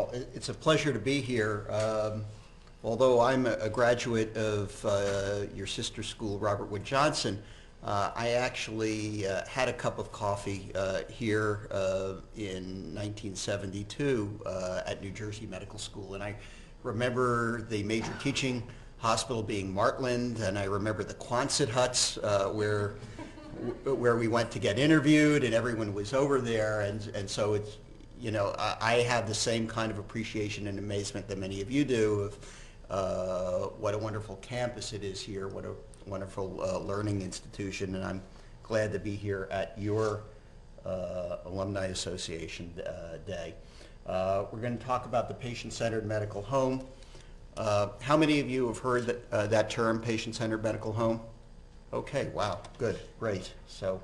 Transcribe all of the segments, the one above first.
Well, It's a pleasure to be here. Um, Although I'm a graduate of uh, your sister school, Robert Wood Johnson, uh, I actually uh, had a cup of coffee uh, here uh, in 1972 uh, at New Jersey Medical School. And I remember the major teaching hospital being Martland, and I remember the Quonset huts where where we went to get interviewed and everyone was over there and, and so it's, you know, I, I have the same kind of appreciation and amazement that many of you do of uh, what a wonderful campus it is here, what a wonderful uh, learning institution, and I'm glad to be here at your uh, Alumni Association uh, Day. Uh, we're going to talk about the patient-centered medical home. Uh, how many of you have heard that, that term, patient-centered medical home? Okay, wow, good, great. So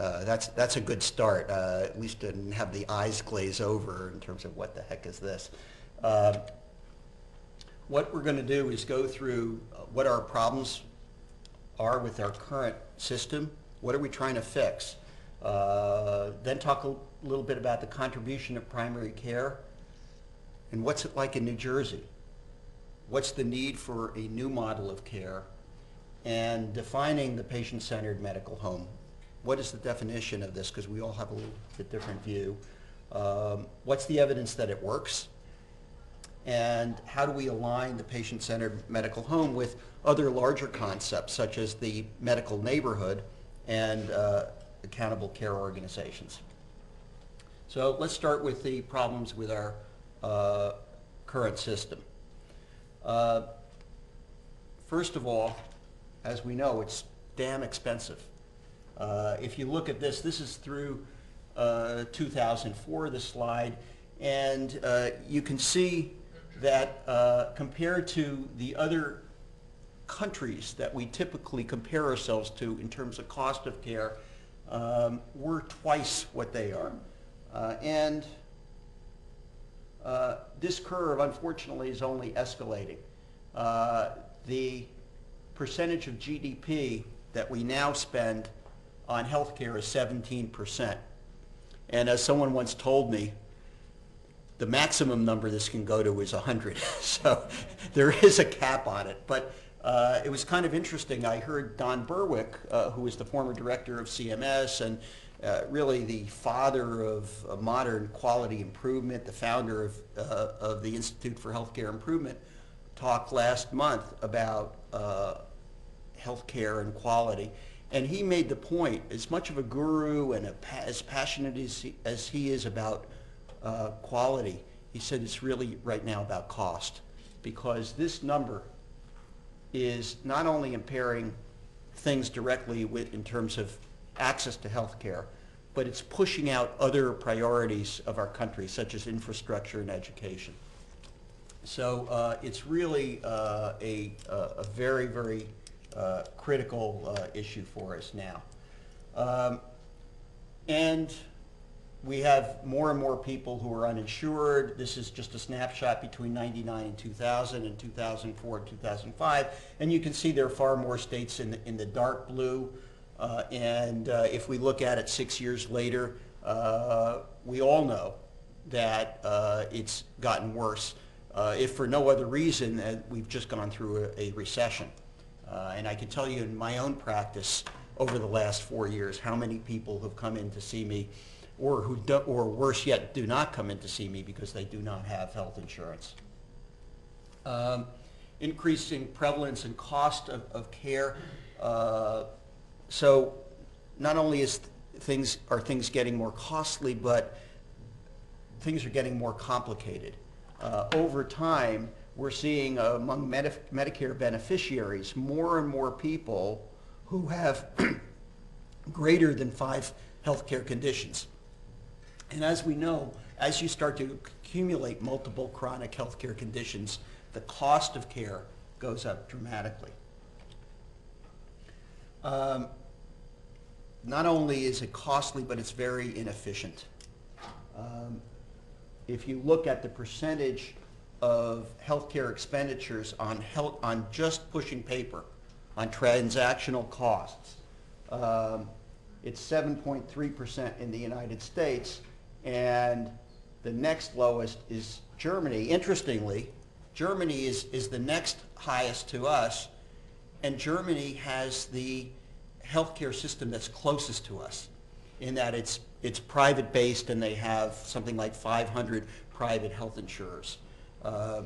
uh, that's, that's a good start. Uh, At least didn't have the eyes glaze over in terms of what the heck is this. Uh, What we're going to do is go through uh, what our problems are with our current system. What are we trying to fix? Uh, Then talk a little bit about the contribution of primary care. And what's it like in New Jersey? What's the need for a new model of care? and defining the patient-centered medical home. What is the definition of this? Because we all have a little bit different view. Um, What's the evidence that it works? And how do we align the patient-centered medical home with other larger concepts such as the medical neighborhood and uh, accountable care organizations? So let's start with the problems with our uh, current system. Uh, First of all, as we know, it's damn expensive. Uh, If you look at this, this is through uh, 2004, the slide, and uh, you can see that uh, compared to the other countries that we typically compare ourselves to in terms of cost of care, um, we're twice what they are. Uh, And this curve, unfortunately, is only escalating. The percentage of GDP that we now spend on healthcare is 17%. And as someone once told me, the maximum number this can go to is 100. So there is a cap on it. But uh, it was kind of interesting. I heard Don Berwick, uh, who was the former director of CMS and uh, really the father of modern quality improvement, the founder of, uh, of the Institute for Healthcare Improvement, talked last month about uh, healthcare and quality. And he made the point, as much of a guru and a as passionate as he, as he is about uh, quality, he said it's really right now about cost. Because this number is not only impairing things directly with, in terms of access to health care, but it's pushing out other priorities of our country, such as infrastructure and education. So uh, it's really uh, a, a very, very uh, critical uh, issue for us now. Um, And we have more and more people who are uninsured. This is just a snapshot between 99 and 2000 and 2004 and 2005. And you can see there are far more states in the, in the dark blue. Uh, And uh, if we look at it six years later, uh, we all know that uh, it's gotten worse, uh, if for no other reason that we've just gone through a, a recession. Uh, and I can tell you in my own practice over the last four years how many people have come in to see me, or who do, or worse yet, do not come in to see me because they do not have health insurance. Um, increasing prevalence and cost of, of care. Uh, so not only is things are things getting more costly, but things are getting more complicated. Uh, over time, we're seeing uh, among Medi- Medicare beneficiaries more and more people who have greater than five healthcare conditions. And as we know, as you start to accumulate multiple chronic healthcare conditions, the cost of care goes up dramatically. Um, not only is it costly, but it's very inefficient. Um, if you look at the percentage of healthcare expenditures on health, on just pushing paper, on transactional costs, um, it's 7.3% in the United States, and The next lowest is Germany. Interestingly, Germany is, is the next highest to us, and Germany has the healthcare system that's closest to us in that it's, it's private-based and they have something like 500 private health insurers. Uh,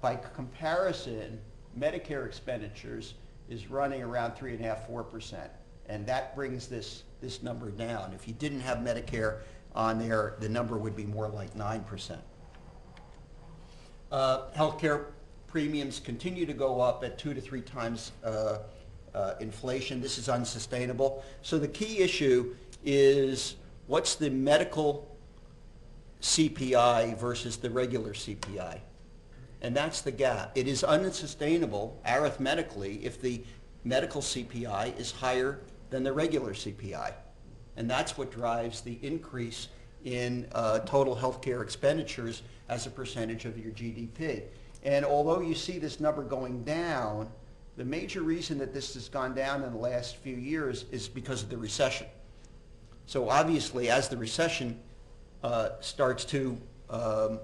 by comparison, Medicare expenditures is running around three and a half, four percent. And that brings this, this number down. If you didn't have Medicare on there, the number would be more like nine percent. Uh, Healthcare premiums continue to go up at two to three times uh, uh, inflation. This is unsustainable. So the key issue is what's the medical CPI versus the regular CPI? And that's the gap. It is unsustainable arithmetically if the medical CPI is higher than the regular CPI. And that's what drives the increase in uh, total healthcare expenditures as a percentage of your GDP. And although you see this number going down, the major reason that this has gone down in the last few years is because of the recession. So obviously, as the recession uh, starts to, um,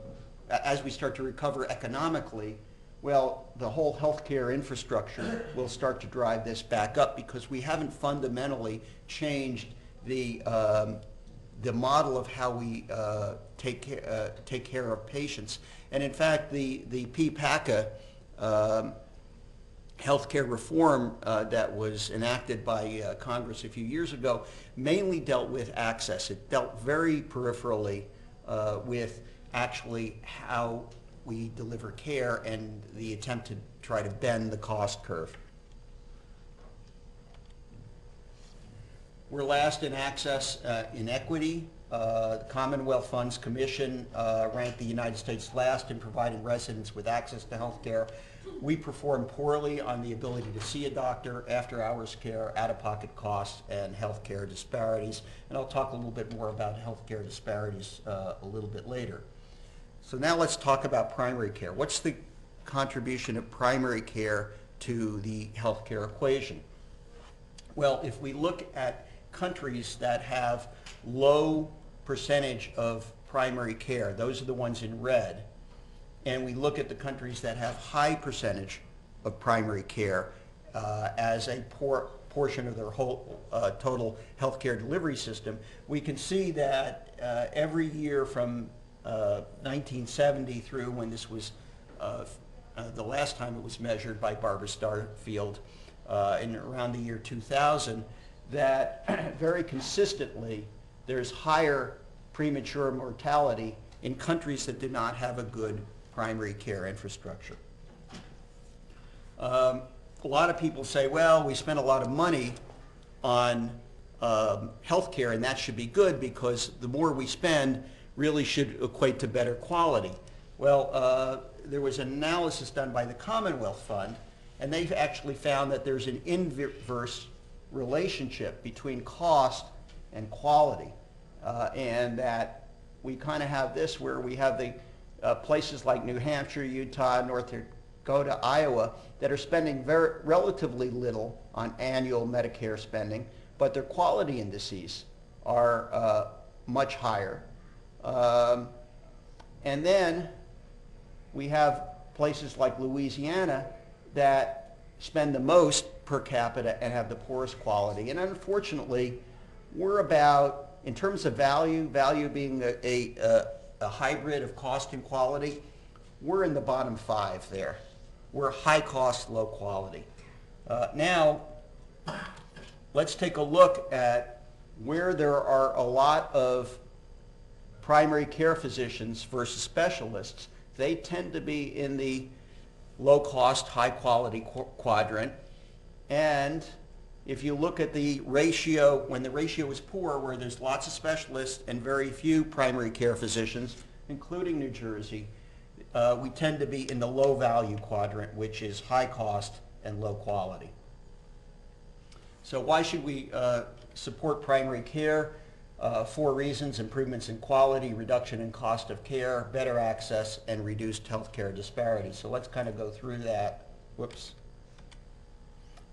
as we start to recover economically, well, the whole healthcare infrastructure will start to drive this back up because we haven't fundamentally changed the, um, the model of how we uh, take, uh, take care of patients. And in fact, the, the PPACA um, healthcare reform uh, that was enacted by uh, Congress a few years ago mainly dealt with access. It dealt very peripherally uh, with actually how we deliver care and the attempt to try to bend the cost curve. We're last in access uh, inequity. Uh, The Commonwealth Funds Commission uh, ranked the United States last in providing residents with access to health care. We perform poorly on the ability to see a doctor, after-hours care, out-of-pocket costs, and health care disparities. And I'll talk a little bit more about health care disparities uh, a little bit later. So now let's talk about primary care. What's the contribution of primary care to the healthcare equation? Well, if we look at countries that have low percentage of primary care, those are the ones in red, and we look at the countries that have high percentage of primary care uh, as a por- portion of their whole uh, total healthcare delivery system, we can see that uh, every year from uh, 1970 through when this was uh, uh, the last time it was measured by Barbara Starfield uh, in around the year 2000, that very consistently there's higher premature mortality in countries that did not have a good primary care infrastructure. Um, a lot of people say, well, we spend a lot of money on um, healthcare, and that should be good because the more we spend really should equate to better quality. Well, uh, there was an analysis done by the Commonwealth Fund, and they've actually found that there's an inverse relationship between cost and quality, uh, and that we kind of have this where we have the uh, places like New Hampshire, Utah, North Dakota, Iowa that are spending very relatively little on annual Medicare spending, but their quality indices are uh, much higher. Um, and then we have places like Louisiana that spend the most per capita and have the poorest quality. And unfortunately, we're about, in terms of value, value being a, a, a, hybrid of cost and quality, we're in the bottom five there. We're high cost, low quality. Uh, now, let's take a look at where there are a lot of primary care physicians versus specialists. They tend to be in the low cost, high quality qu- quadrant. And if you look at the ratio, when the ratio is poor, where there's lots of specialists and very few primary care physicians, including New Jersey, uh, we tend to be in the low value quadrant, which is high cost and low quality. So why should we uh, support primary care? Uh, Four reasons, improvements in quality, reduction in cost of care, better access, and reduced healthcare disparities. So let's kind of go through that. Whoops.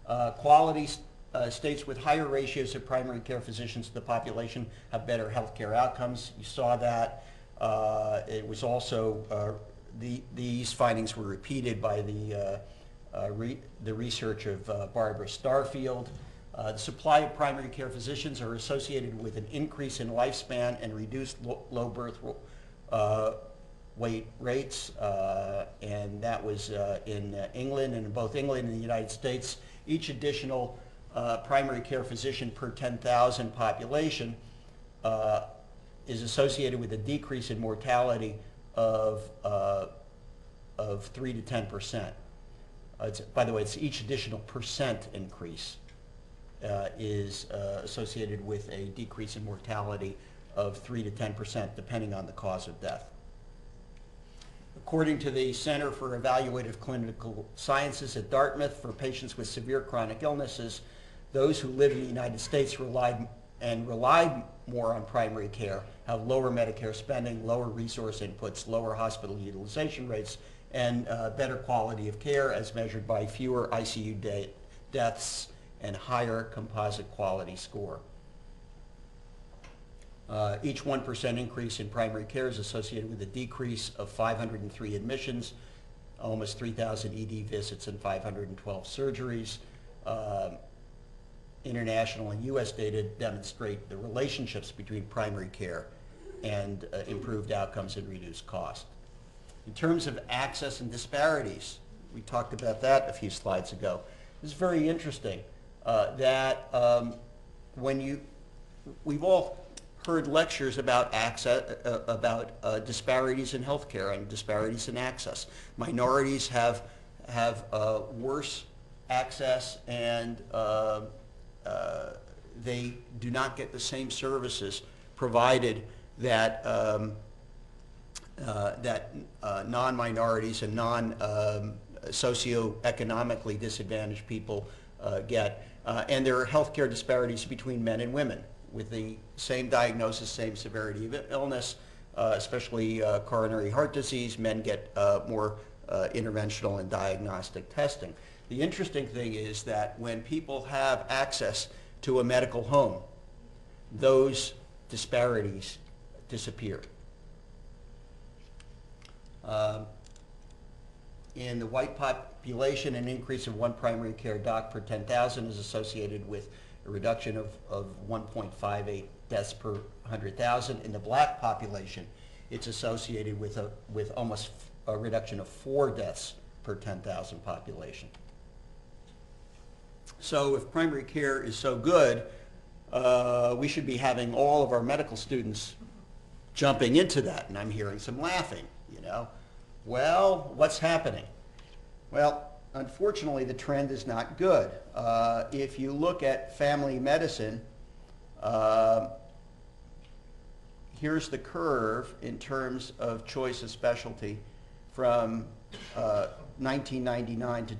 Uh, Quality uh, states with higher ratios of primary care physicians to the population have better healthcare outcomes. You saw that. Uh, It was also, uh, the- these findings were repeated by the, uh, uh, re- the research of uh, Barbara Starfield. The supply of primary care physicians are associated with an increase in lifespan and reduced lo- low birth weight rates, and that was in England, and in both England and the United States, each additional uh, primary care physician per 10,000 population uh, is associated with a decrease in mortality of, uh, of 3 to 10 percent. Uh, By the way, it's each additional percent increase uh, is uh, associated with a decrease in mortality of 3 to 10 percent, depending on the cause of death. According to the Center for Evaluative Clinical Sciences at Dartmouth, for patients with severe chronic illnesses, those who live in the United States relied and relied more on primary care have lower Medicare spending, lower resource inputs, lower hospital utilization rates, and uh, better quality of care as measured by fewer ICU de- deaths and higher composite quality score. Uh, Each 1% increase in primary care is associated with a decrease of 503 admissions, almost 3,000 ED visits, and 512 surgeries. Um, International and U.S. data demonstrate the relationships between primary care and uh, improved outcomes and reduced cost. In terms of access and disparities, we talked about that a few slides ago. It's very interesting uh, that um, when you, we've all heard lectures about access, uh, about uh, disparities in healthcare and disparities in access. Minorities have, have uh, worse access and they do not get the same services provided that um, uh, that uh, non-minorities and non um, disadvantaged people uh, get. Uh, and there are healthcare disparities between men and women with the same diagnosis, same severity of illness, uh, especially coronary heart disease. Men get more interventional and diagnostic testing. The interesting thing is that when people have access to a medical home, those disparities disappear. Um, In the white population, an increase of one primary care doc per 10,000 is associated with a reduction of, of 1.58 deaths per 100,000. In the black population, it's associated with a, with almost a reduction of four deaths per 10,000 population. So if primary care is so good, uh, we should be having all of our medical students jumping into that, and I'm hearing some laughing, you know. Well, what's happening? Well, unfortunately, the trend is not good. Uh, if you look at family medicine, uh, here's the curve in terms of choice of specialty from uh, 1999 to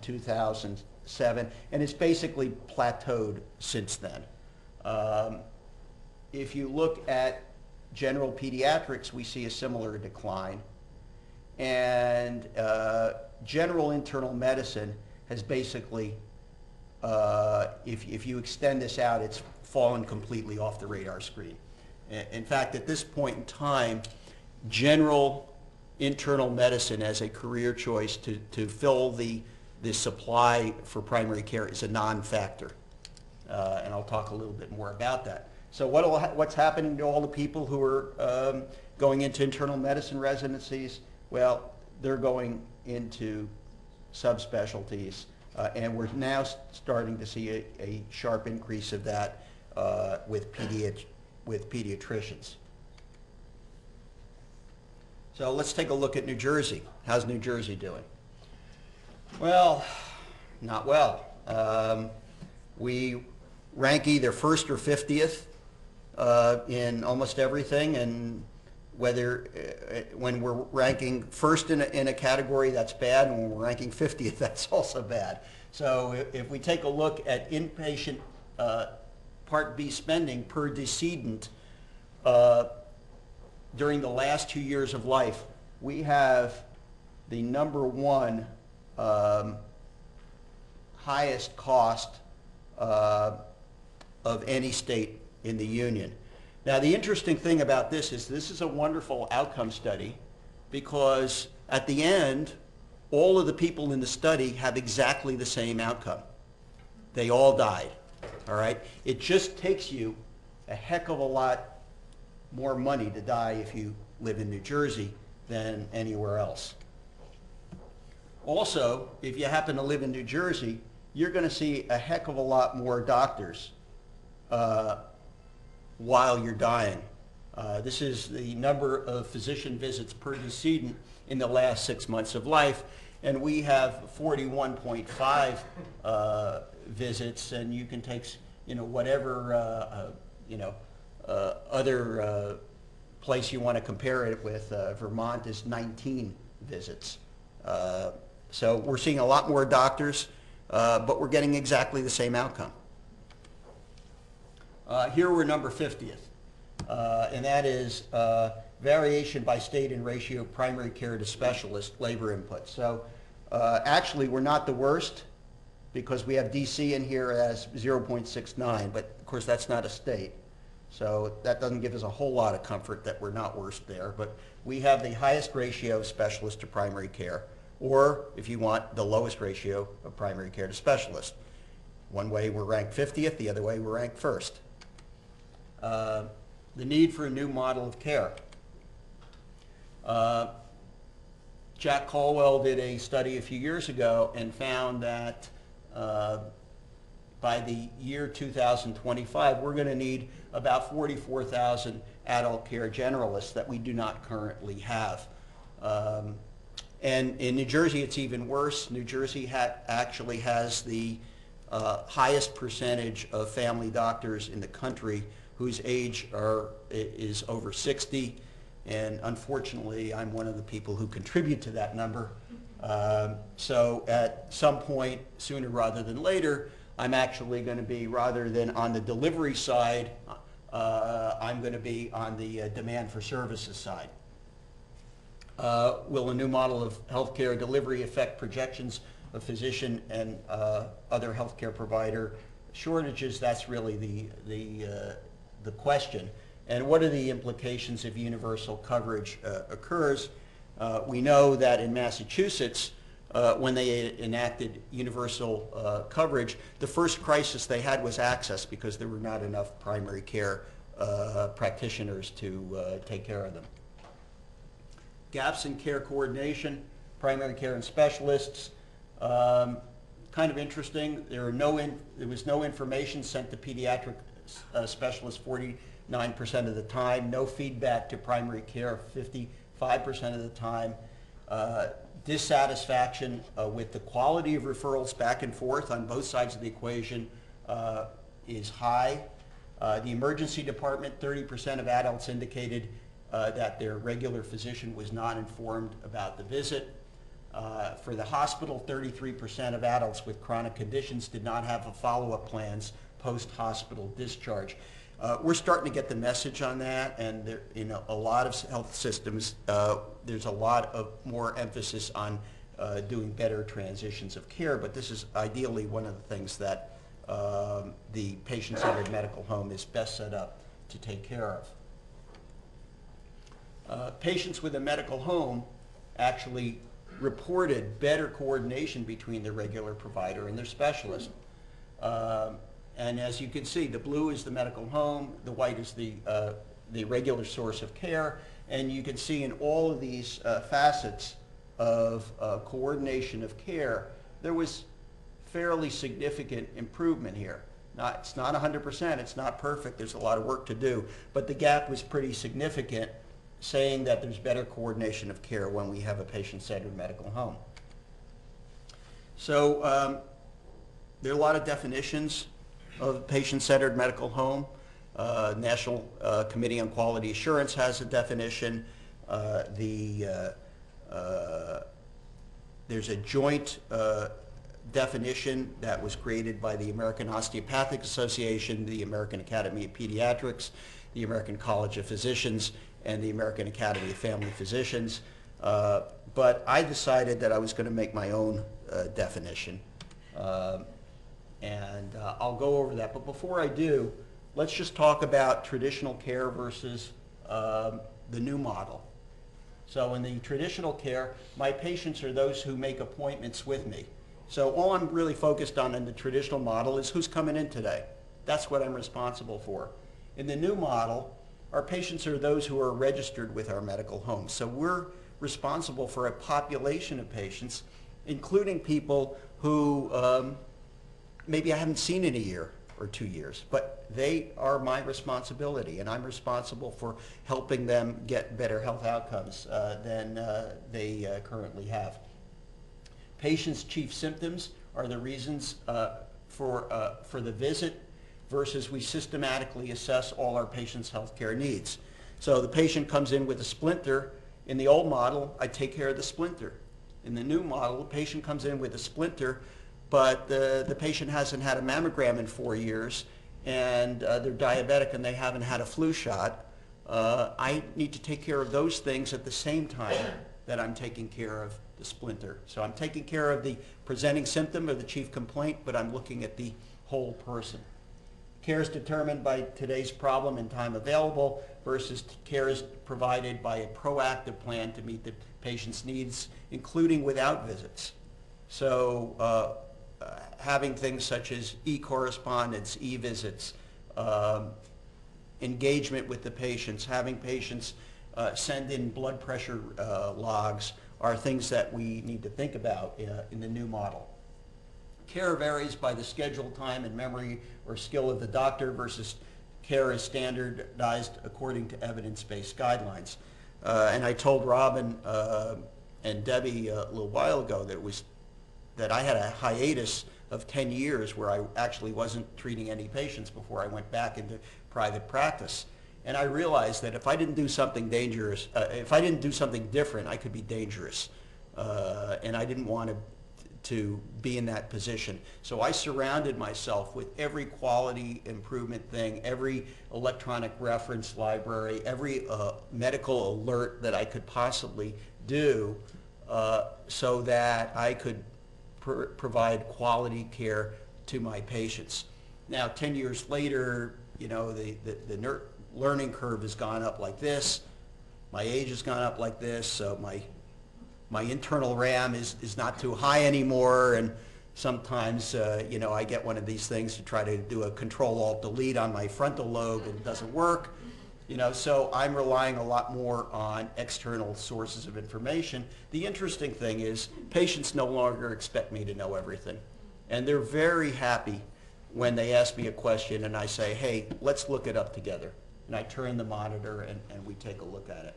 2007, and it's basically plateaued since then. Um, if you look at general pediatrics, we see a similar decline. And uh, general internal medicine has basically, uh, if, if you extend this out, it's fallen completely off the radar screen. In fact, at this point in time, general internal medicine as a career choice to, to fill the, the supply for primary care is a non-factor. Uh, and I'll talk a little bit more about that. So ha- what's happening to all the people who are um, going into internal medicine residencies? Well, they're going into subspecialties, uh, and we're now starting to see a, a sharp increase of that uh, with with pediatricians. So let's take a look at New Jersey. How's New Jersey doing? Well, not well. Um, we rank either first or 50th uh, in almost everything, and whether, uh, when we're ranking first in a, in a category, that's bad, and when we're ranking 50th, that's also bad. So if, if we take a look at inpatient uh, Part B spending per decedent, uh, during the last two years of life, we have the number one um, highest cost uh, of any state in the union. Now, the interesting thing about this is this is a wonderful outcome study because at the end, all of the people in the study have exactly the same outcome. They all died, all right? It just takes you a heck of a lot more money to die if you live in New Jersey than anywhere else. Also, if you happen to live in New Jersey, you're going to see a heck of a lot more doctors uh, while you're dying. Uh, this is the number of physician visits per decedent in the last six months of life, and we have 41.5 uh, visits, and you can take, you know, whatever, uh, uh, you know, uh, other place you want to compare it with. Vermont is 19 visits. So we're seeing a lot more doctors, uh, but we're getting exactly the same outcome. Uh, Here we're number 50th, uh, and that is uh, variation by state in ratio of primary care to specialist labor input. So uh, actually, we're not the worst because we have DC in here as 0.69, but of course, that's not a state. So that doesn't give us a whole lot of comfort that we're not worst there, but we have the highest ratio of specialist to primary care, or if you want, the lowest ratio of primary care to specialist. One way we're ranked 50th, the other way we're ranked first. Uh, The need for a new model of care. Uh, Jack Colwill did a study a few years ago and found that uh, by the year 2025, we're going to need about 44,000 adult care generalists that we do not currently have. Um, And in New Jersey, it's even worse. New Jersey ha- actually has the uh, highest percentage of family doctors in the country whose age are, is over 60. And unfortunately, I'm one of the people who contribute to that number. Um, So at some point, sooner rather than later, I'm actually going to be, rather than on the delivery side, uh, I'm going to be on the uh, demand for services side. Uh, Will a new model of healthcare delivery affect projections of physician and uh, other healthcare provider shortages? That's really the, the, uh, the question. And what are the implications if universal coverage uh, occurs? Uh, We know that in Massachusetts, uh, when they enacted universal uh, coverage, the first crisis they had was access because there were not enough primary care uh, practitioners to take care of them gaps in care coordination, primary care and specialists. Um, Kind of interesting, there no, in- there was no information sent to pediatric uh, specialists 49% of the time, no feedback to primary care 55% of the time. Uh, Dissatisfaction uh, with the quality of referrals back and forth on both sides of the equation uh, is high. Uh, The emergency department, 30% of adults indicated uh, that their regular physician was not informed about the visit. Uh, For the hospital, 33% of adults with chronic conditions did not have a follow-up plans post-hospital discharge. Uh, We're starting to get the message on that, and there, in a a lot of health systems, uh, there's a lot of more emphasis on uh, doing better transitions of care, but this is ideally one of the things that um, the patient-centered medical home is best set up to take care of. Uh, Patients with a medical home actually reported better coordination between their regular provider and their specialist. Um, And as you can see, the blue is the medical home, the white is the, uh, the regular source of care, and you can see in all of these uh, facets of uh, coordination of care, there was fairly significant improvement here. Not, it's not 100%, it's not perfect, there's a lot of work to do, but the gap was pretty significant, saying that there's better coordination of care when we have a patient-centered medical home. So um, there are a lot of definitions of patient-centered medical home. Uh, National uh, Committee on Quality Assurance has a definition. Uh, The, uh, uh, there's a joint uh, definition that was created by the American Osteopathic Association, the American Academy of Pediatrics, the American College of Physicians, and the American Academy of Family Physicians. Uh, But I decided that I was going to make my own uh, definition. Um, and uh, I'll go over that. But before I do, let's just talk about traditional care versus um, the new model. So in the traditional care, my patients are those who make appointments with me. So all I'm really focused on in the traditional model is who's coming in today. That's what I'm responsible for. In the new model, our patients are those who are registered with our medical homes. So we're responsible for a population of patients, including people who um, maybe I haven't seen in a year or two years, but they are my responsibility, and I'm responsible for helping them get better health outcomes uh, than uh, they uh, currently have. Patients' chief symptoms are the reasons uh, for, uh, for the visit versus we systematically assess all our patients' healthcare needs. So the patient comes in with a splinter. In the old model, I take care of the splinter. In the new model, the patient comes in with a splinter, but the, the patient hasn't had a mammogram in four years, and uh, they're diabetic and they haven't had a flu shot. Uh, I need to take care of those things at the same time that I'm taking care of the splinter. So I'm taking care of the presenting symptom or the chief complaint, but I'm looking at the whole person. Care is determined by today's problem and time available versus care is provided by a proactive plan to meet the patient's needs, including without visits. So uh, uh, having things such as e-correspondence, e-visits, um, engagement with the patients, having patients uh, send in blood pressure uh, logs are things that we need to think about uh, in the new model. Care varies by the schedule, time, and memory or skill of the doctor versus care is standardized according to evidence-based guidelines. Uh, and I told Robin uh, and Debbie uh, a little while ago that it was that I had a hiatus of 10 years where I actually wasn't treating any patients before I went back into private practice. And I realized that if I didn't do something dangerous, uh, if I didn't do something different, I could be dangerous. Uh, and I didn't want to to be in that position. So I surrounded myself with every quality improvement thing, every electronic reference library, every uh, medical alert that I could possibly do uh, so that I could pr provide quality care to my patients. Now, 10 years later, you know, the, the, the learning curve has gone up like this. My age has gone up like this, so my my internal RAM is, is not too high anymore, and sometimes, uh, you know, I get one of these things to try to do a control-alt-delete on my frontal lobe, and it doesn't work. You know, so I'm relying a lot more on external sources of information. The interesting thing is patients no longer expect me to know everything. And they're very happy when they ask me a question and I say, hey, let's look it up together. And I turn the monitor and, and we take a look at it.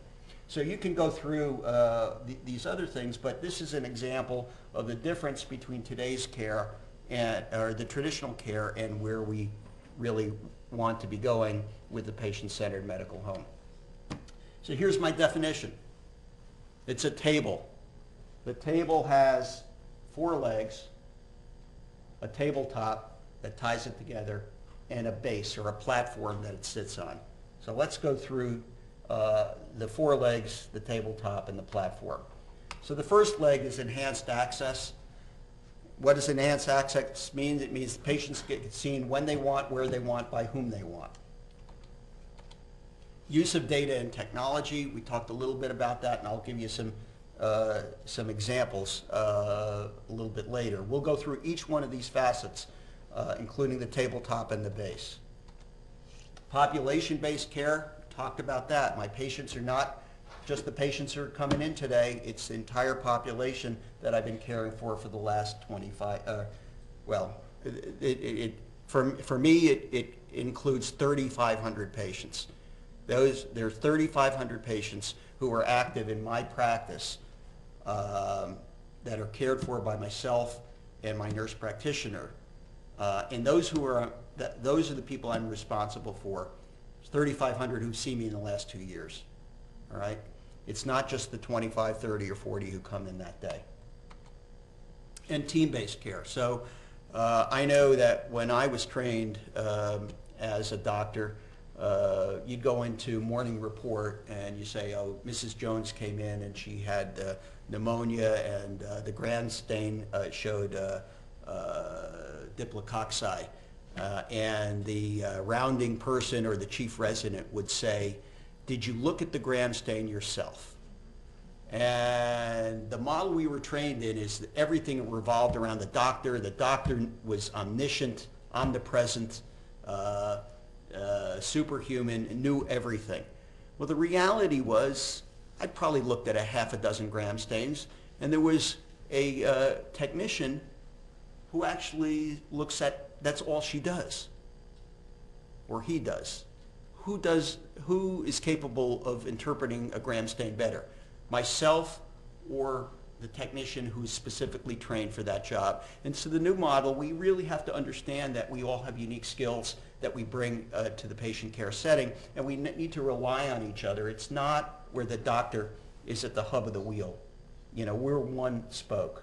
So you can go through uh, th these other things, but this is an example of the difference between today's care and, or the traditional care and where we really want to be going with the patient-centered medical home. So here's my definition. It's a table. The table has four legs, a tabletop that ties it together, and a base or a platform that it sits on. So let's go through uh, the four legs, the tabletop, and the platform. So the first leg is enhanced access. What does enhanced access mean? It means patients get seen when they want, where they want, by whom they want. Use of data and technology, we talked a little bit about that, and I'll give you some, uh, some examples uh, a little bit later. We'll go through each one of these facets, uh, including the tabletop and the base. Population-based care, talked about that. My patients are not just the patients who are coming in today, it's the entire population that I've been caring for for the last 25, uh, well, it, it, it, for, for me, it, it includes 3,500 patients. Those, there are 3,500 patients who are active in my practice um, that are cared for by myself and my nurse practitioner. Uh, and those who are, that, those are the people I'm responsible for 3,500 who see me in the last two years, all right? It's not just the 25, 30, or 40 who come in that day. And team-based care. So uh, I know that when I was trained um, as a doctor, uh, you'd go into morning report and you say, oh, Mrs. Jones came in and she had uh, pneumonia and uh, the gram stain uh, showed uh, diplococci uh, and the uh, rounding person or the chief resident would say, did you look at the gram stain yourself? And the model we were trained in is that everything revolved around the doctor. The doctor was omniscient, omnipresent, uh, uh, superhuman, knew everything. Well, the reality was I probably looked at a half a dozen gram stains, and there was a uh, technician who actually looks at, that's all she does, or he does. Who does, who is capable of interpreting a gram stain better? Myself or the technician who's specifically trained for that job. And so the new model, we really have to understand that we all have unique skills that we bring uh, to the patient care setting, and we need to rely on each other. It's not where the doctor is at the hub of the wheel. You know, we're one spoke.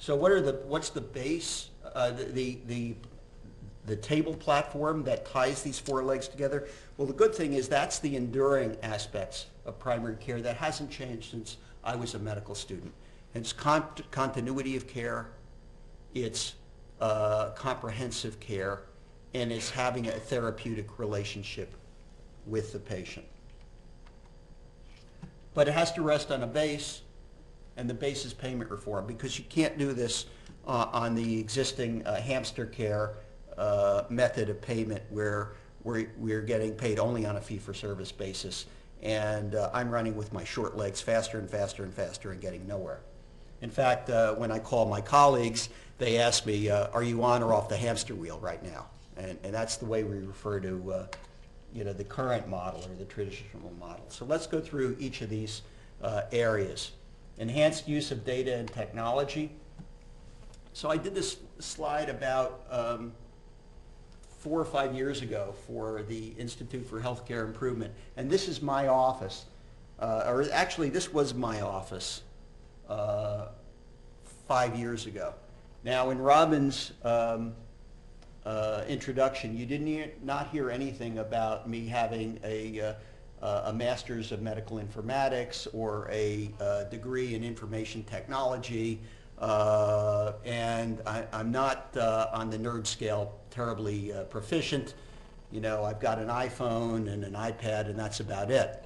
So what are the, what's the base, uh, the, the, the, the table platform that ties these four legs together? Well, the good thing is that's the enduring aspects of primary care that hasn't changed since I was a medical student. It's con- continuity of care, it's uh, comprehensive care, and it's having a therapeutic relationship with the patient. But it has to rest on a base, and the basis payment reform, because you can't do this uh, on the existing uh, hamster care uh, method of payment where we're, we're getting paid only on a fee-for-service basis. And uh, I'm running with my short legs faster and faster and faster and getting nowhere. In fact, uh, when I call my colleagues, they ask me, uh, are you on or off the hamster wheel right now? And, and that's the way we refer to you know, the current model or the traditional model. So let's go through each of these areas. Enhanced use of data and technology. So I did this slide about um, four or five years ago for the Institute for Healthcare Improvement. And this is my office. Uh, or actually, this was my office uh, five years ago. Now, in Robin's um, uh, introduction, you didn't hear, not hear anything about me having a, uh, a master's of medical informatics or a uh, degree in information technology. Uh, and I, am not uh, on the nerd scale terribly uh, proficient. You know, I've got an iPhone and an iPad, and that's about it.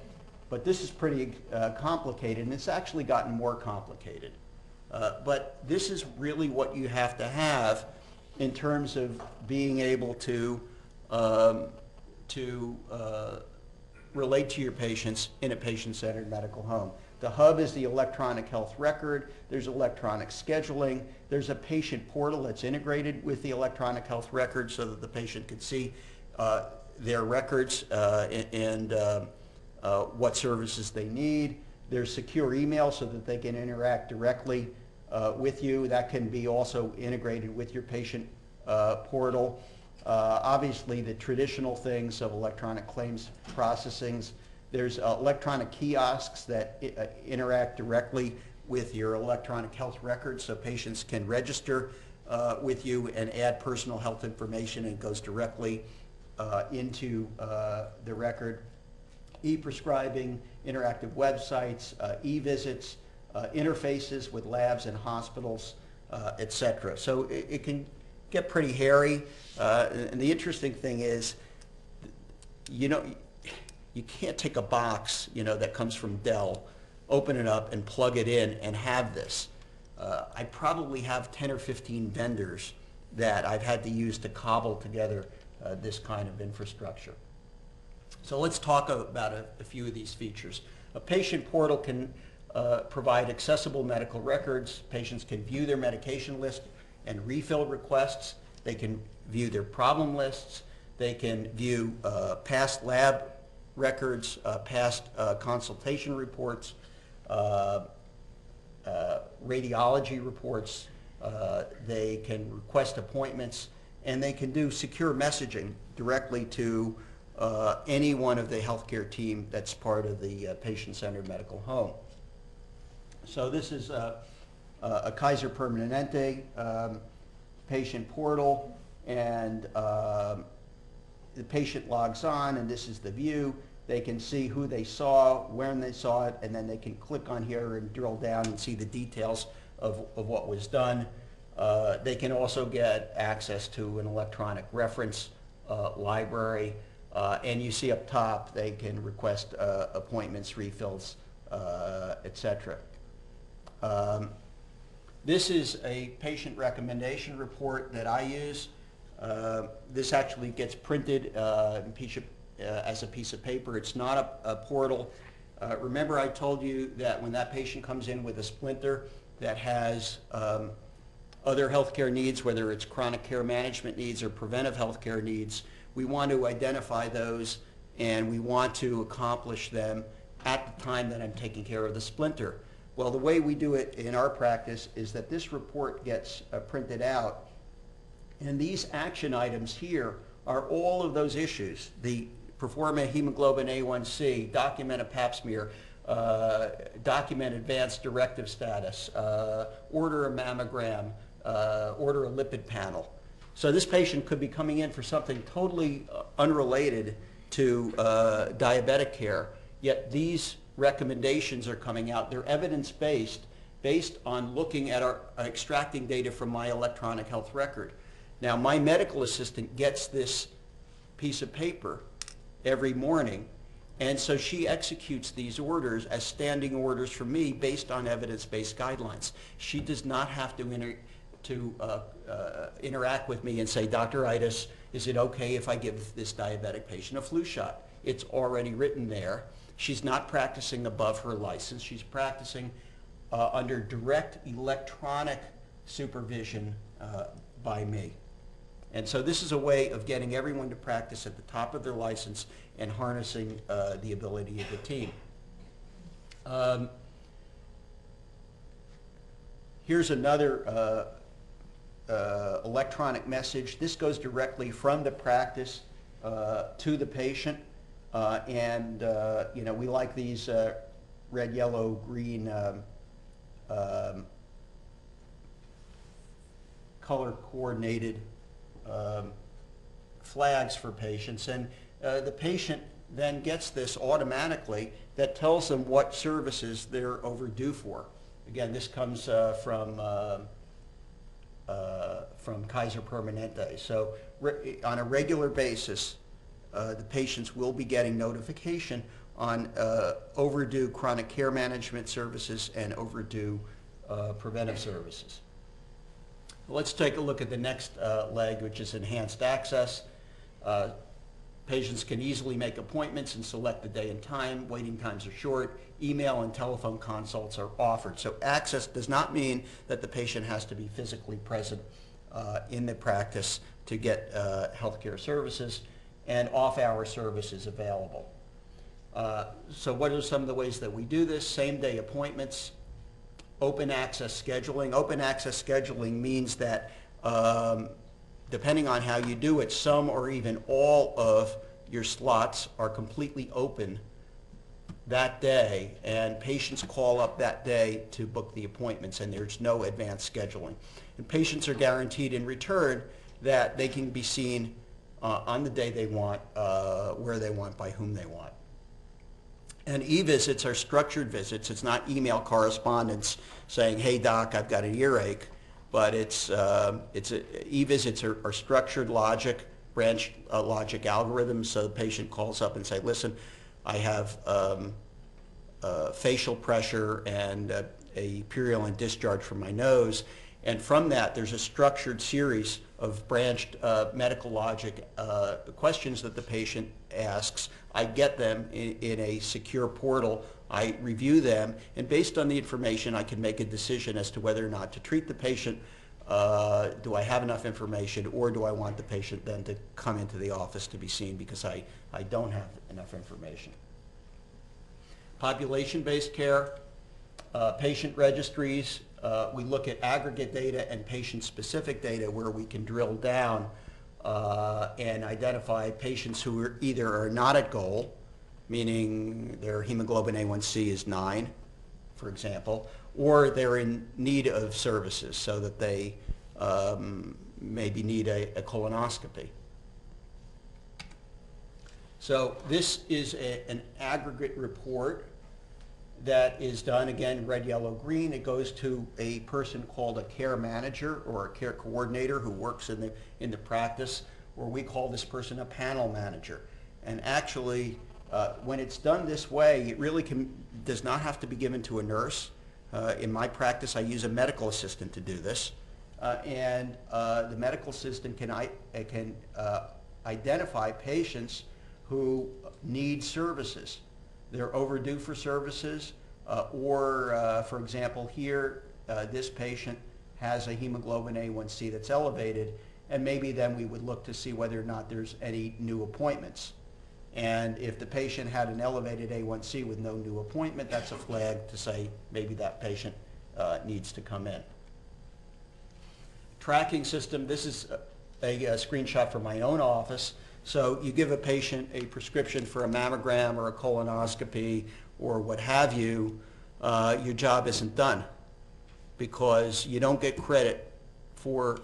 But this is pretty complicated, and it's actually gotten more complicated. Uh, but this is really what you have to have in terms of being able to, um, to uh, relate to your patients in a patient-centered medical home. The hub is the electronic health record. There's electronic scheduling. There's a patient portal that's integrated with the electronic health record so that the patient can see uh, their records uh, and uh, uh, what services they need. There's secure email so that they can interact directly uh, with you. That can be also integrated with your patient uh, portal. Uh, obviously, the traditional things of electronic claims processings. There's uh, electronic kiosks that uh, interact directly with your electronic health record so patients can register uh, with you and add personal health information and it goes directly into the record e-prescribing, interactive websites, uh, e-visits, uh, interfaces with labs and hospitals, uh, et cetera. So it, it, can get pretty hairy. Uh, and the interesting thing is, you know, you can't take a box, you know, that comes from Dell, open it up and plug it in and have this. Uh, I probably have 10 or 15 vendors that I've had to use to cobble together uh, this kind of infrastructure. So let's talk about a, a few of these features. A patient portal can uh, provide accessible medical records. Patients can view their medication list and refill requests. They can view their problem lists. They can view uh, past lab records, uh, past uh, consultation reports, uh, uh, radiology reports. they can request appointments, and they can do secure messaging directly to any one of the healthcare team that's part of the patient-centered medical home. So this is a, a Kaiser Permanente um, patient portal, and um, the patient logs on, and this is the view. They can see who they saw, when they saw it, and then they can click on here and drill down and see the details of, of what was done. Uh, They can also get access to an electronic reference uh, library. Uh, And you see up top, they can request uh, appointments, refills, uh, et cetera. Um, This is a patient recommendation report that I use. Uh, This actually gets printed uh, of- uh, as a piece of paper. It's not a- a portal. Uh, Remember I told you that when that patient comes in with a splinter that has um, other healthcare needs, whether it's chronic care management needs or preventive healthcare needs, we want to identify those and we want to accomplish them at the time that I'm taking care of the splinter. Well, the way we do it in our practice is that this report gets uh, printed out and these action items here are all of those issues. The perform a hemoglobin A1C, document a pap smear, uh, document advanced directive status, uh, order a mammogram, uh, order a lipid panel. So this patient could be coming in for something totally uh, unrelated to uh, diabetic care, yet these recommendations are coming out. They're evidence-based, based on looking at our, uh, extracting data from my electronic health record. Now, my medical assistant gets this piece of paper every morning, and so she executes these orders as standing orders for me based on evidence-based guidelines. She does not have to inter, to uh, uh, interact with me and say, Dr. Eidus, is it okay if I give this diabetic patient a flu shot? It's already written there. She's not practicing above her license. She's practicing uh, under direct electronic supervision uh, by me. And so this is a way of getting everyone to practice at the top of their license and harnessing uh, the ability of the team. Um, Here's another uh, uh, electronic message. This goes directly from the practice uh, to the patient. Uh, And, uh, you know, we like these uh, red, yellow, green um, um, color coordinated um, flags for patients. And uh, the patient then gets this automatically that tells them what services they're overdue for. Again, this comes uh, from, uh, uh, from Kaiser Permanente. So on a regular basis, uh, the patients will be getting notification on uh, overdue chronic care management services and overdue uh, preventive services. Let's take a look at the next uh, leg, which is enhanced access. Uh, Patients can easily make appointments and select the day and time. Waiting times are short. Email and telephone consults are offered. So access does not mean that the patient has to be physically present in the practice to get uh, healthcare services, and off-hour services available. Uh, So what are some of the ways that we do this? Same-day appointments, open access scheduling. Open access scheduling means that um, depending on how you do it, some or even all of your slots are completely open that day, and patients call up that day to book the appointments, and there's no advanced scheduling. And patients are guaranteed in return that they can be seen uh, on the day they want, uh, where they want, by whom they want. And e-visits are structured visits. It's not email correspondence saying, hey, doc, I've got an earache. But it's, uh, it's e-visits are, are structured logic, branch uh, logic algorithms. So the patient calls up and say, listen, I have um, uh, facial pressure and a purulent discharge from my nose. And from that, there's a structured series of branched uh, medical logic uh, questions that the patient asks. I get them in, in a secure portal. I review them, and based on the information, I can make a decision as to whether or not to treat the patient. Uh, do I have enough information, or do I want the patient then to come into the office to be seen because I, I don't have enough information? Population-based care, uh, patient registries, uh, we look at aggregate data and patient-specific data where we can drill down uh, and identify patients who are either are not at goal, meaning their hemoglobin A1C is 9, for example, or they're in need of services so that they um, maybe need a, a colonoscopy. So this is a, an aggregate report that is done, again, red, yellow, green. It goes to a person called a care manager or a care coordinator who works in the, in the practice, or we call this person a panel manager. And actually, uh, when it's done this way, it really can, does not have to be given to a nurse. Uh, in my practice, I use a medical assistant to do this. Uh, and uh, the medical assistant can, I, can uh, identify patients who need services. They're overdue for services, uh, or, uh, for example, here, uh, this patient has a hemoglobin A1C that's elevated, and maybe then we would look to see whether or not there's any new appointments. And if the patient had an elevated A1C with no new appointment, that's a flag to say maybe that patient uh, needs to come in. Tracking system, this is a, a screenshot from my own office. So you give a patient a prescription for a mammogram or a colonoscopy or what have you, uh, your job isn't done because you don't get credit for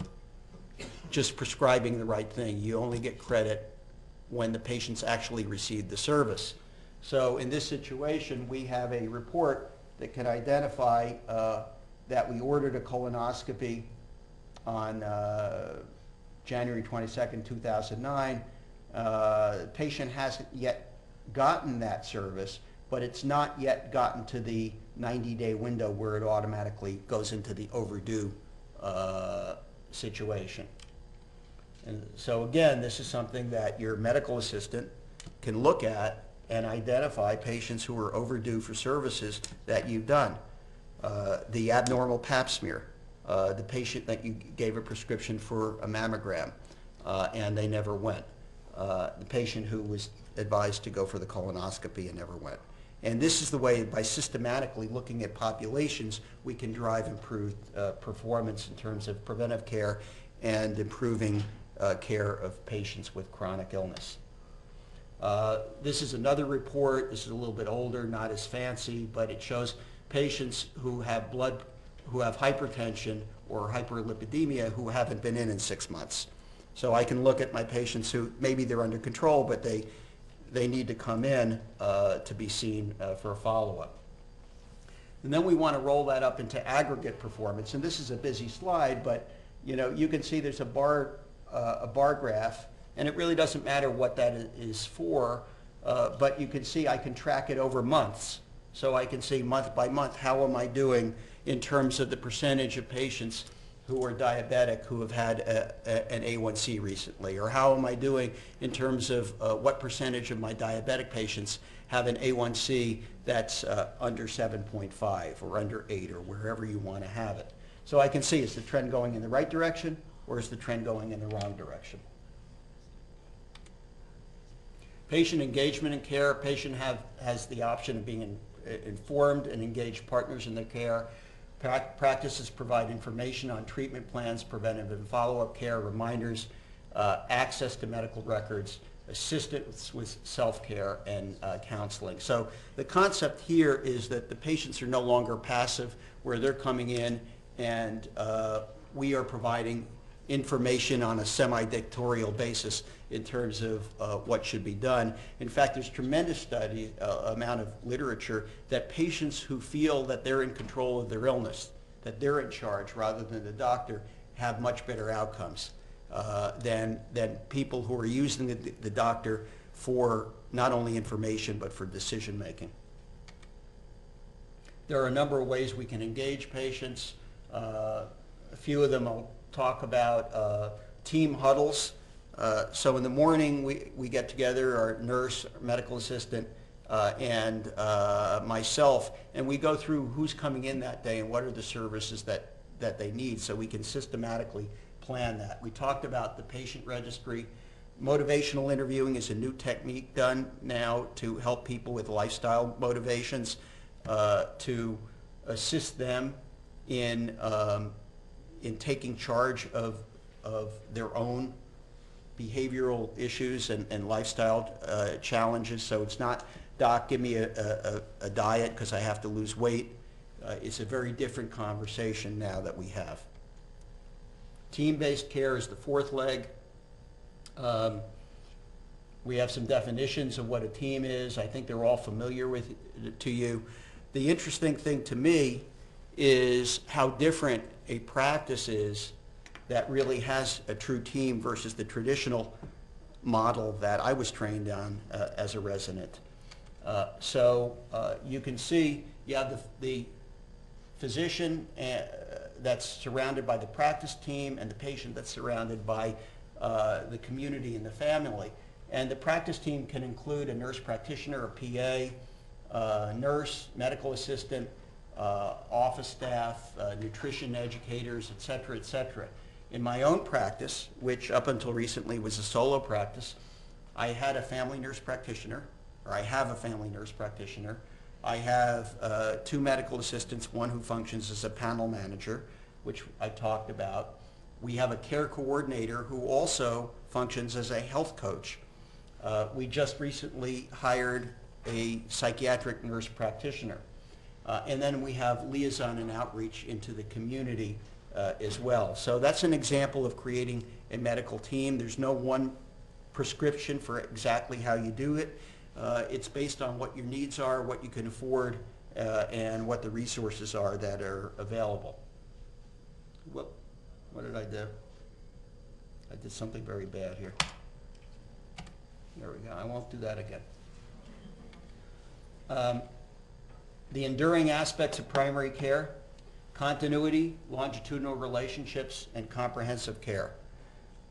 just prescribing the right thing. You only get credit when the patient's actually received the service. So in this situation, we have a report that can identify uh, that we ordered a colonoscopy on uh, January 22nd, 2009. Uh, patient hasn't yet gotten that service, but it's not yet gotten to the 90-day window where it automatically goes into the overdue uh, situation. And so again, this is something that your medical assistant can look at and identify patients who are overdue for services that you've done. Uh, the abnormal pap smear, uh, the patient that you gave a prescription for a mammogram uh, and they never went. Uh, the patient who was advised to go for the colonoscopy and never went. And this is the way, by systematically looking at populations, we can drive improved uh, performance in terms of preventive care and improving uh, care of patients with chronic illness. Uh, this is another report. This is a little bit older, not as fancy, but it shows patients who have blood, who have hypertension or hyperlipidemia who haven't been in in six months. So I can look at my patients who maybe they're under control, but they, they need to come in uh, to be seen uh, for a follow-up. And then we want to roll that up into aggregate performance. And this is a busy slide, but you know, you can see there's a bar, uh, a bar graph, and it really doesn't matter what that is for, uh, but you can see I can track it over months. So I can see month by month, how am I doing in terms of the percentage of patients who are diabetic who have had a, a, an A1C recently? Or how am I doing in terms of uh, what percentage of my diabetic patients have an A1C that's uh, under 7.5 or under 8 or wherever you want to have it? So I can see, is the trend going in the right direction or is the trend going in the wrong direction? Patient engagement and care, patient have, has the option of being in, informed and engaged partners in their care. Practices provide information on treatment plans, preventive and follow-up care, reminders, uh, access to medical records, assistance with self-care and uh, counseling. So the concept here is that the patients are no longer passive, where they're coming in and uh, we are providing information on a semi-dictatorial basis in terms of uh, what should be done. In fact, there's tremendous study, uh, amount of literature that patients who feel that they're in control of their illness, that they're in charge rather than the doctor, have much better outcomes uh, than, than people who are using the, the doctor for not only information but for decision making. There are a number of ways we can engage patients. Uh, a few of them I'll talk about. Uh, team huddles. Uh, so in the morning, we, we get together, our nurse, our medical assistant, uh, and uh, myself, and we go through who's coming in that day and what are the services that, that they need so we can systematically plan that. We talked about the patient registry. Motivational interviewing is a new technique done now to help people with lifestyle motivations uh, to assist them in, um, in taking charge of, of their own behavioral issues and, and lifestyle uh, challenges. So it's not, doc, give me a, a, a diet because I have to lose weight. Uh, it's a very different conversation now that we have. Team-based care is the fourth leg. Um, we have some definitions of what a team is. I think they're all familiar with to you. the interesting thing to me is how different a practice is that really has a true team versus the traditional model that I was trained on uh, as a resident. Uh, so uh, you can see you have the, the physician uh, that's surrounded by the practice team and the patient that's surrounded by uh, the community and the family. And the practice team can include a nurse practitioner, a PA, uh, nurse, medical assistant, uh, office staff, uh, nutrition educators, et cetera, et cetera. In my own practice, which up until recently was a solo practice, I had a family nurse practitioner, or I have a family nurse practitioner. I have uh, two medical assistants, one who functions as a panel manager, which I talked about. We have a care coordinator who also functions as a health coach. Uh, we just recently hired a psychiatric nurse practitioner. Uh, and then we have liaison and outreach into the community uh, as well. So that's an example of creating a medical team. There's no one prescription for exactly how you do it. Uh, it's based on what your needs are, what you can afford, uh, and what the resources are that are available. What, what did I do? I did something very bad here. There we go. I won't do that again. Um, the enduring aspects of primary care, continuity, longitudinal relationships, and comprehensive care.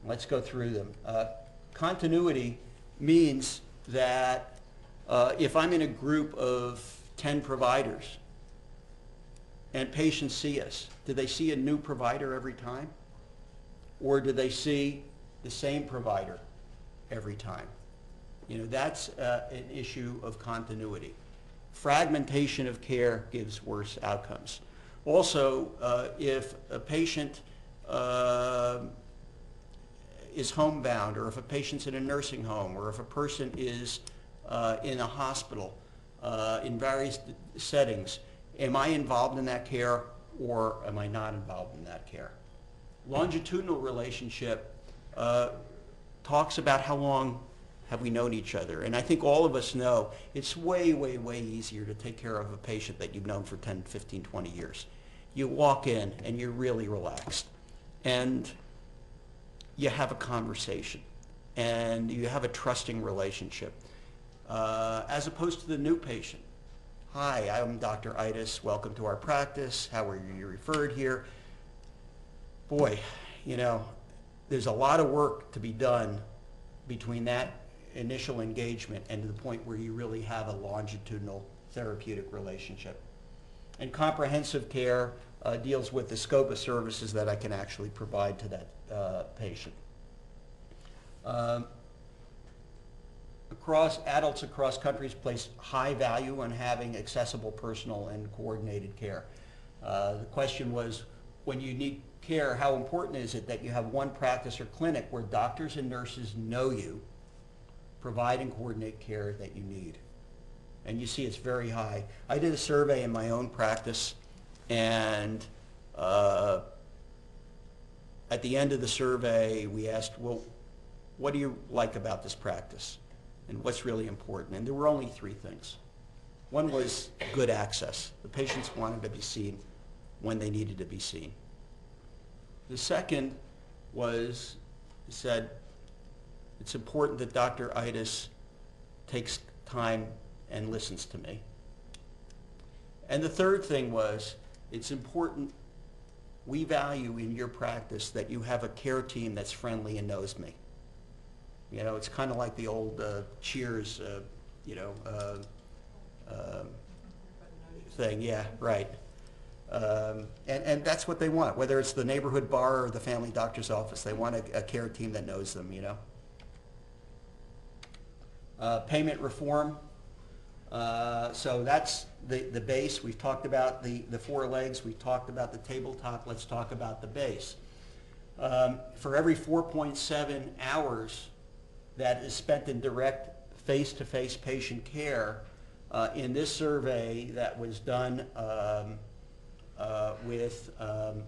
Let's go through them. Uh, continuity means that uh, if I'm in a group of 10 providers and patients see us, do they see a new provider every time? Or do they see the same provider every time? You know, that's uh, an issue of continuity. Fragmentation of care gives worse outcomes. Also, uh, if a patient uh, is homebound, or if a patient's in a nursing home, or if a person is uh, in a hospital, uh, in various settings, am I involved in that care or am I not involved in that care? Longitudinal relationship uh, talks about how long have we known each other. And I think all of us know it's way, way, way easier to take care of a patient that you've known for 10, 15, 20 years. You walk in and you're really relaxed. And you have a conversation. And you have a trusting relationship. Uh, as opposed to the new patient. Hi, I'm Dr. Eidus. Welcome to our practice. How are you referred here? Boy, you know, there's a lot of work to be done between that initial engagement and to the point where you really have a longitudinal therapeutic relationship. And comprehensive care uh, deals with the scope of services that I can actually provide to that uh, patient. Um, across adults across countries place high value on having accessible personal and coordinated care. Uh, the question was, when you need care, how important is it that you have one practice or clinic where doctors and nurses know you provide and coordinate care that you need. And you see it's very high. I did a survey in my own practice, and uh, at the end of the survey, we asked, well, what do you like about this practice? And what's really important? And there were only three things. One was good access. The patients wanted to be seen when they needed to be seen. The second was, said, it's important that Dr. Eidus takes time and listens to me. And the third thing was, it's important, we value in your practice that you have a care team that's friendly and knows me. You know, it's kind of like the old uh, Cheers, uh, you know, uh, um, thing. Yeah, right. Um, and, and that's what they want, whether it's the neighborhood bar or the family doctor's office. They want a, a care team that knows them, you know. Uh, payment reform. Uh, so that's the, the base. We've talked about the, the four legs. We've talked about the tabletop. Let's talk about the base. Um, for every 4.7 hours that is spent in direct face-to-face patient care, uh, in this survey that was done um, uh, with um,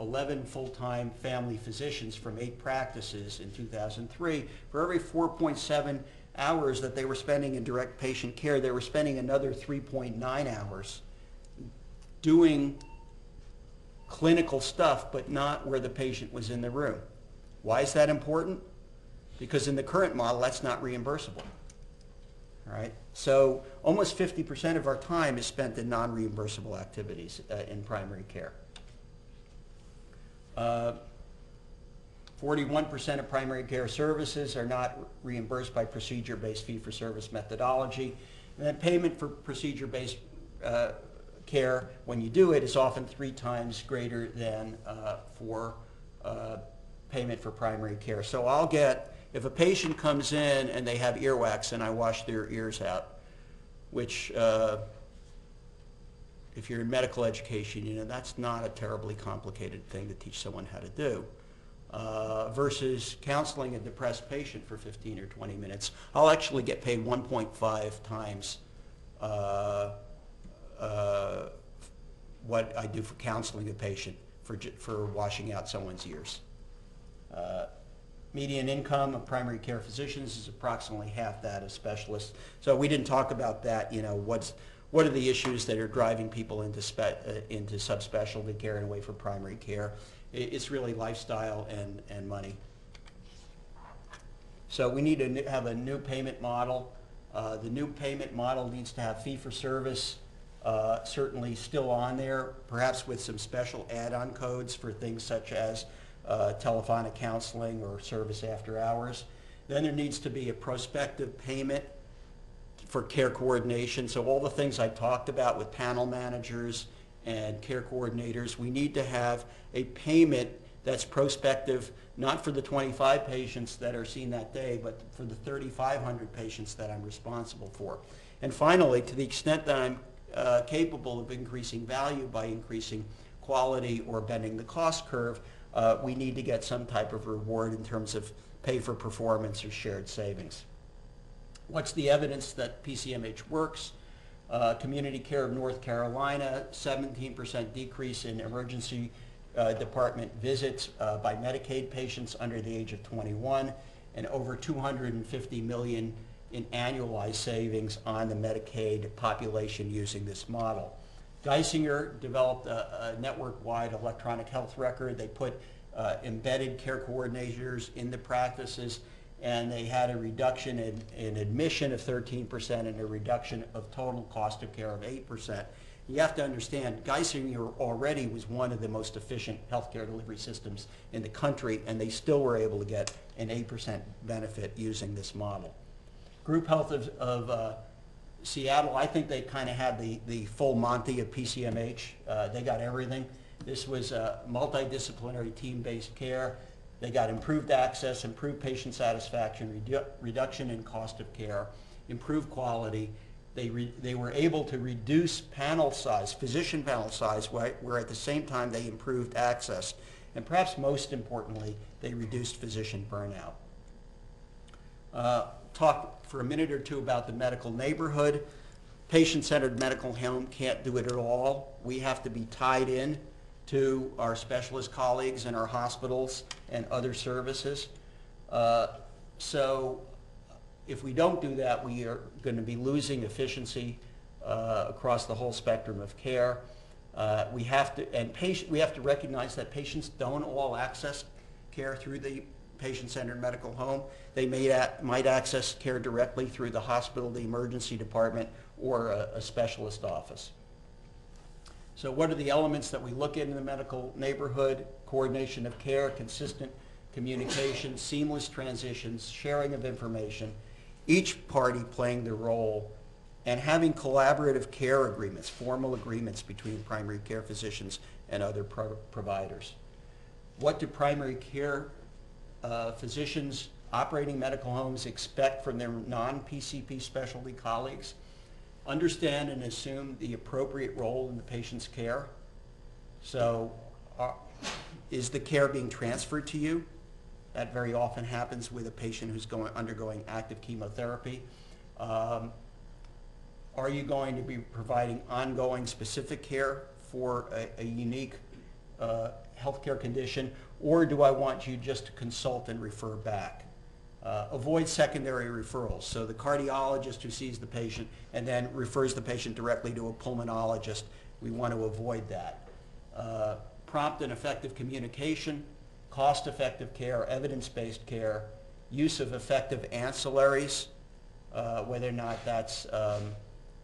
11 full-time family physicians from eight practices in 2003, for every 4.7 hours that they were spending in direct patient care, they were spending another 3.9 hours doing clinical stuff, but not where the patient was in the room. Why is that important? Because in the current model, that's not reimbursable. All right? So almost 50% of our time is spent in non-reimbursable activities uh, in primary care. Uh, 41% of primary care services are not reimbursed by procedure-based fee-for-service methodology. And then payment for procedure-based uh, care, when you do it, is often three times greater than uh, for uh, payment for primary care. So I'll get, if a patient comes in and they have earwax and I wash their ears out, which uh, if you're in medical education, you know, that's not a terribly complicated thing to teach someone how to do. Uh, versus counseling a depressed patient for 15 or 20 minutes, I'll actually get paid 1.5 times uh, uh, what I do for counseling a patient for, for washing out someone's ears. Uh, Median income of primary care physicians is approximately half that of specialists. So we didn't talk about that, you know, what's, what are the issues that are driving people into spe, uh, into subspecialty care and away from primary care? It's really lifestyle and, and money. So we need to have a new payment model. Uh, The new payment model needs to have fee-for-service, uh, certainly still on there, perhaps with some special add-on codes for things such as uh, telephonic counseling or service after hours. Then there needs to be a prospective payment for care coordination. So all the things I talked about with panel managers and care coordinators, we need to have a payment that's prospective, not for the 25 patients that are seen that day, but for the 3,500 patients that I'm responsible for. And finally, to the extent that I'm uh, capable of increasing value by increasing quality or bending the cost curve, uh, we need to get some type of reward in terms of pay for performance or shared savings. What's the evidence that PCMH works? Uh, Community Care of North Carolina, 17% decrease in emergency uh, department visits uh, by Medicaid patients under the age of 21, and over 250 million in annualized savings on the Medicaid population using this model. Geisinger developed a, a network-wide electronic health record. They put uh, embedded care coordinators in the practices, and they had a reduction in, in admission of 13% and a reduction of total cost of care of 8%. You have to understand, Geisinger already was one of the most efficient healthcare delivery systems in the country, and they still were able to get an 8% benefit using this model. Group Health of, of uh, Seattle, I think they kind of had the, the full Monty of PCMH. Uh, they got everything. This was uh, multidisciplinary team-based care. They got improved access, improved patient satisfaction, redu- reduction in cost of care, improved quality. They, they were able to reduce panel size, physician panel size, where, where at the same time they improved access. And perhaps most importantly, they reduced physician burnout. Uh, talk for a minute or two about the medical neighborhood. Patient-centered medical home can't do it at all. We have to be tied in to our specialist colleagues in our hospitals and other services. Uh, So if we don't do that, we are going to be losing efficiency uh, across the whole spectrum of care. Uh, We have to, and patient, we have to recognize that patients don't all access care through the patient-centered medical home. They may, might access care directly through the hospital, the emergency department, or a, a specialist office. So what are the elements that we look at in the medical neighborhood? Coordination of care, consistent communication, seamless transitions, sharing of information, each party playing their role, and having collaborative care agreements, formal agreements between primary care physicians and other pro- providers. What do primary care uh, physicians operating medical homes expect from their non-PCP specialty colleagues? Understand and assume the appropriate role in the patient's care. So are- is the care being transferred to you? That very often happens with a patient who's going, undergoing active chemotherapy. Um, Are you going to be providing ongoing specific care for a, a unique uh, healthcare condition? Or do I want you just to consult and refer back? Uh, Avoid secondary referrals. So the cardiologist who sees the patient and then refers the patient directly to a pulmonologist, we want to avoid that. Uh, Prompt and effective communication, cost-effective care, evidence-based care, use of effective ancillaries, uh, whether or not that's um,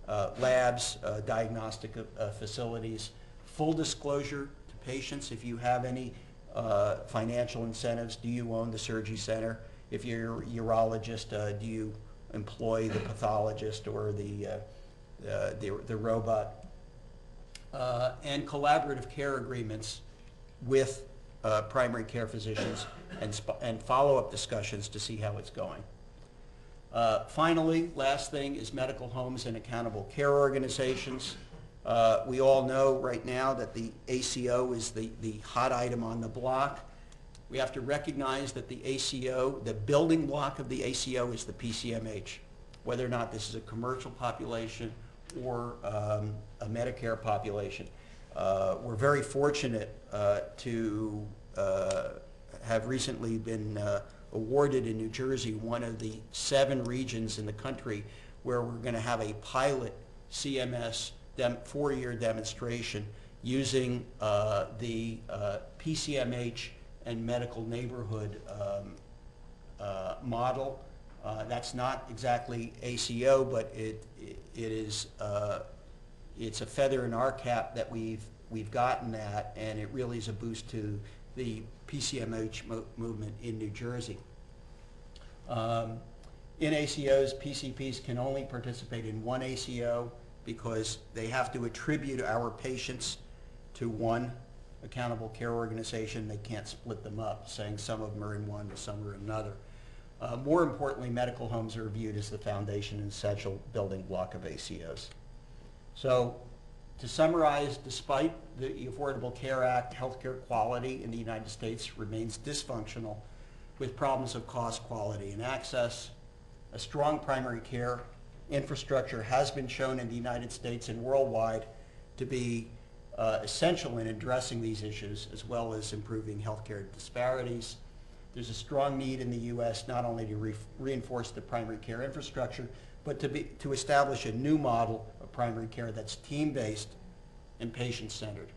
uh, labs, uh, diagnostic uh, facilities, full disclosure to patients if you have any financial incentives. Do you own the surgery center? If you're a urologist, uh, do you employ the pathologist or the, uh, uh, the the robot? Uh, And collaborative care agreements with uh, primary care physicians and and follow-up discussions to see how it's going. Uh, Finally, last thing is medical homes and accountable care organizations. We all know right now that the ACO is the, the hot item on the block. We have to recognize that the ACO, the building block of the ACO is the PCMH, whether or not this is a commercial population or um, a Medicare population. Uh, We're very fortunate uh, to uh, have recently been uh, awarded in New Jersey one of the seven regions in the country where we're going to have a pilot CMS dem- four-year demonstration using uh, the uh, PCMH and medical neighborhood um, uh, model. Uh, That's not exactly ACO, but it, it is, uh, it's a feather in our cap that we've, we've gotten that, and it really is a boost to the PCMH mo- movement in New Jersey. Um, In ACOs, PCPs can only participate in one ACO because they have to attribute our patients to one accountable care organization. They can't split them up, saying some of them are in one and some are in another. Uh, More importantly, medical homes are viewed as the foundation and essential building block of ACOs. So to summarize, despite the Affordable Care Act, healthcare quality in the United States remains dysfunctional with problems of cost, quality, and access. A strong primary care infrastructure has been shown in the United States and worldwide to be uh, essential in addressing these issues as well as improving healthcare disparities. There's a strong need in the U.S. not only to re- reinforce the primary care infrastructure, but to be, to establish a new model of primary care that's team-based and patient-centered.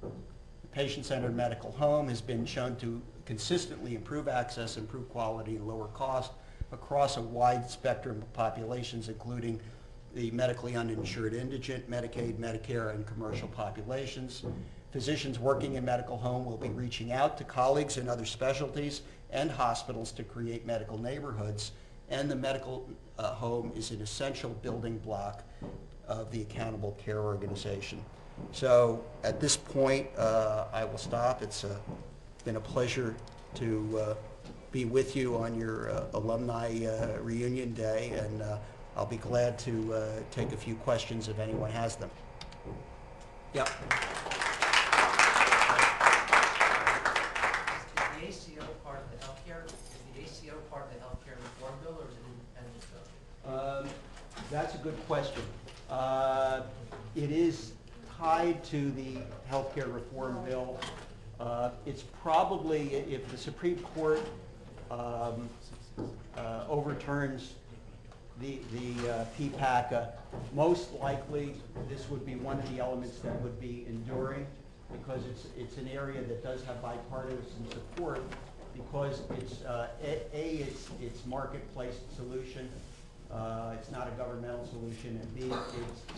The patient-centered medical home has been shown to consistently improve access, improve quality, and lower cost across a wide spectrum of populations, including the medically uninsured indigent, Medicaid, Medicare, and commercial populations. Physicians working in medical home will be reaching out to colleagues in other specialties and hospitals to create medical neighborhoods, and the medical uh, home is an essential building block of the accountable care organization. So at this point, uh, I will stop. It's uh, been a pleasure to uh, be with you on your uh, alumni uh, reunion day, and I'll be glad to uh, take a few questions if anyone has them. Yep. Is the ACO part of the healthcare, is the ACO part of the healthcare reform bill, or is it independent bill? Um, That's a good question. Uh, It is tied to the healthcare reform bill. Uh, It's probably, if the Supreme Court um, uh, overturns the, the uh, P-PACA, most likely, this would be one of the elements that would be enduring, because it's, it's an area that does have bipartisan support, because it's, uh, A, it's, it's marketplace solution, uh, it's not a governmental solution, and B, it's